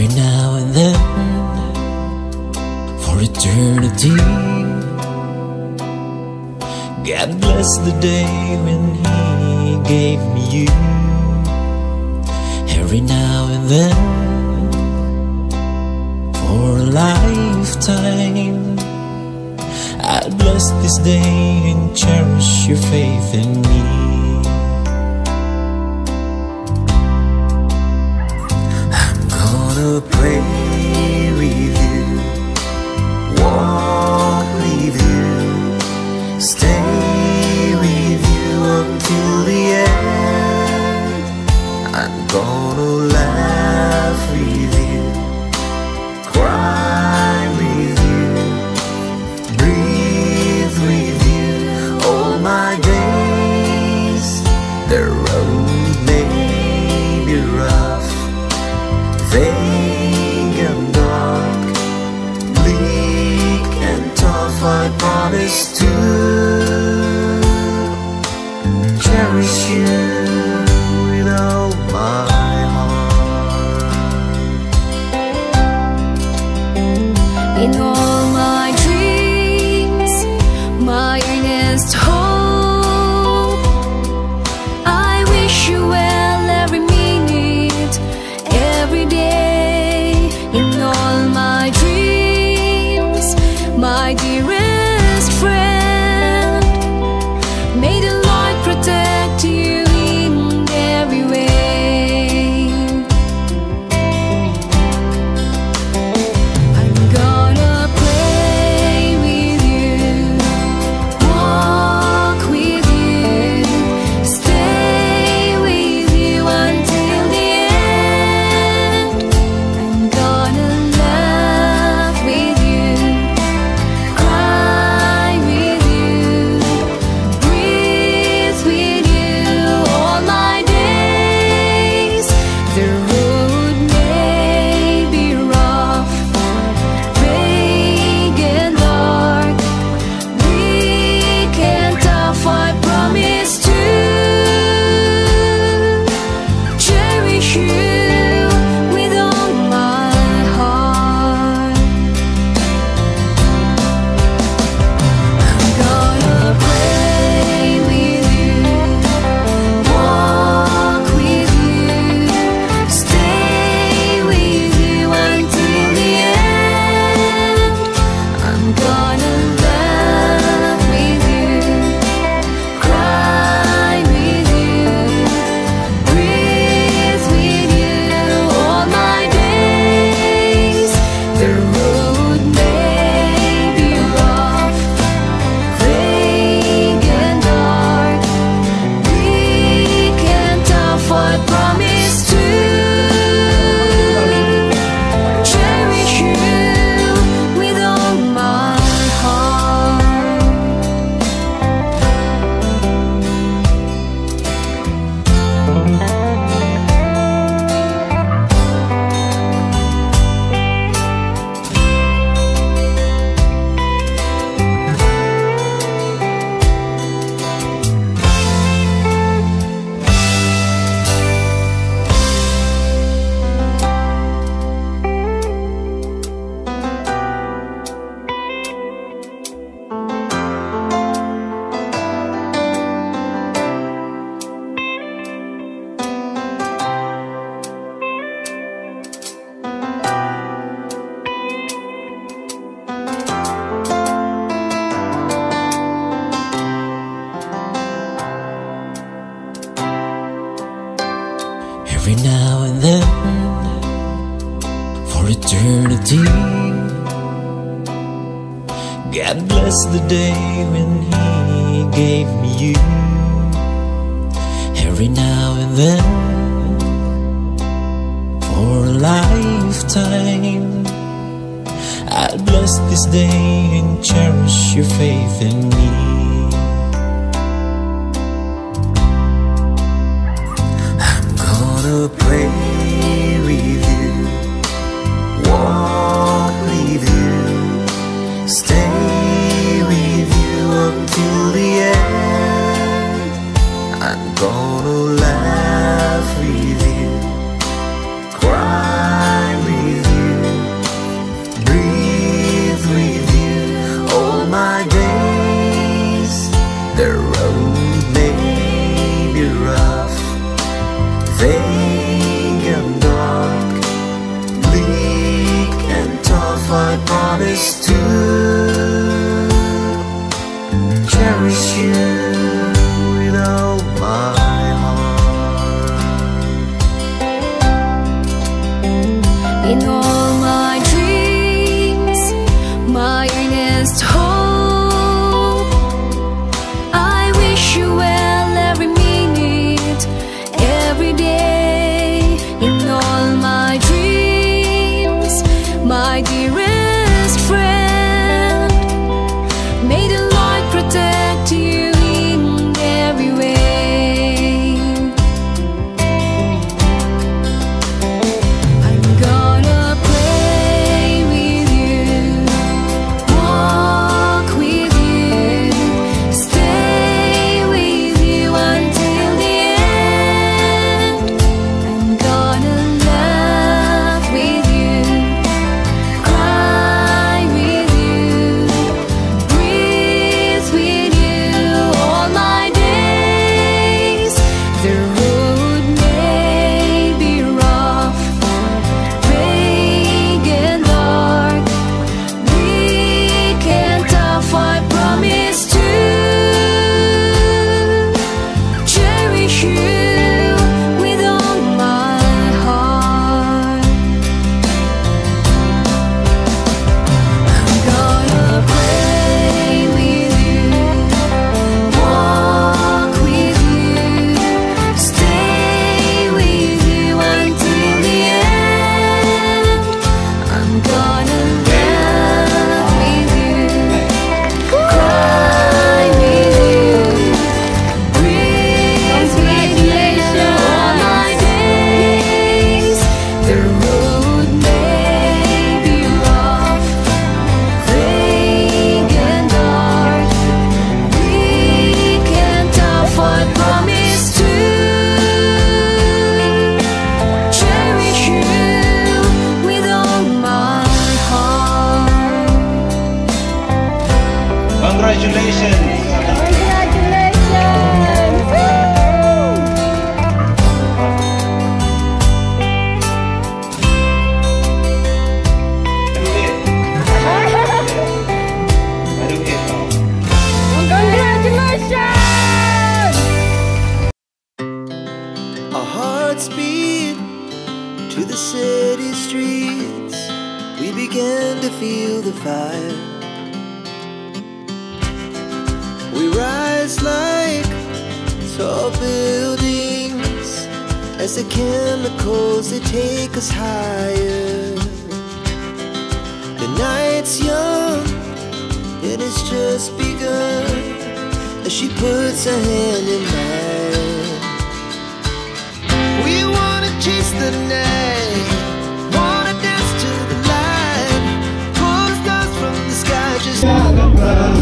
Every now and then For eternity. God bless the day when He gave me you. Every now and then For a lifetime. I bless this day and cherish your faith in me. Gonna pray with you, walk with you, stay with you until the end. I'm gonna promise to cherish you with all my heart. In all my dreams, my earnest hope, I wish you well every minute, every day. Eternity. God bless the day when He gave me you. Every now and then, for a lifetime. I bless this day and cherish your faith in me. As the chemicals, they take us higher. The night's young, and it's just begun As she puts her hand in mine. We wanna chase the night Wanna dance to the light pulls stars from the sky just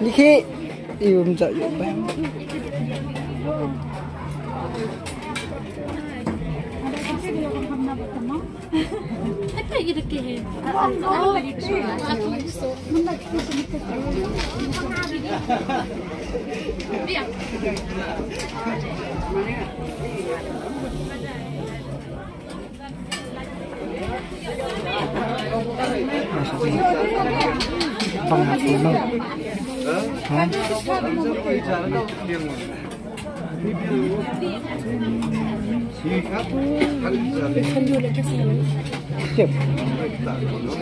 Niki. 이 음자 이 음자. 햇빛 이렇게 해. 아, 아, 있어. 맨날 죽어서 밑에 달려. 嗯好的嗯。好的